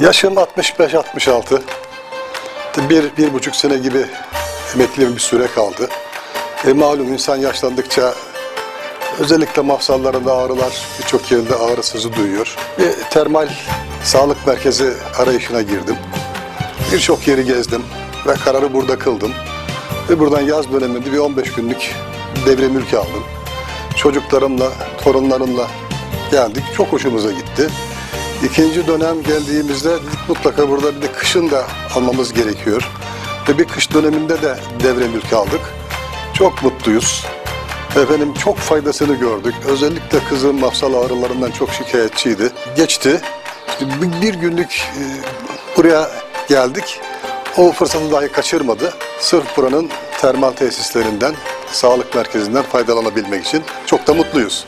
Yaşım 65-66. Bir, bir buçuk sene gibi emekli bir süre kaldı. E, malum insan yaşlandıkça özellikle mafsallarında ağrılar, birçok yerinde ağrı sızı duyuyor. Bir termal sağlık merkezi arayışına girdim. Birçok yeri gezdim ve kararı burada kıldım. Ve buradan yaz döneminde bir 15 günlük devre mülki aldım. Çocuklarımla, torunlarımla geldik. Çok hoşumuza gitti. İkinci dönem geldiğimizde mutlaka burada bir de kışın da almamız gerekiyor. Ve bir kış döneminde de devre mülki aldık. Çok mutluyuz. Efendim çok faydasını gördük. Özellikle kızım mafsal ağrılarından çok şikayetçiydi. Geçti. Bir günlük e, buraya geldik. O fırsatı dahi kaçırmadı. Sırf buranın termal tesislerinden, sağlık merkezinden faydalanabilmek için çok da mutluyuz.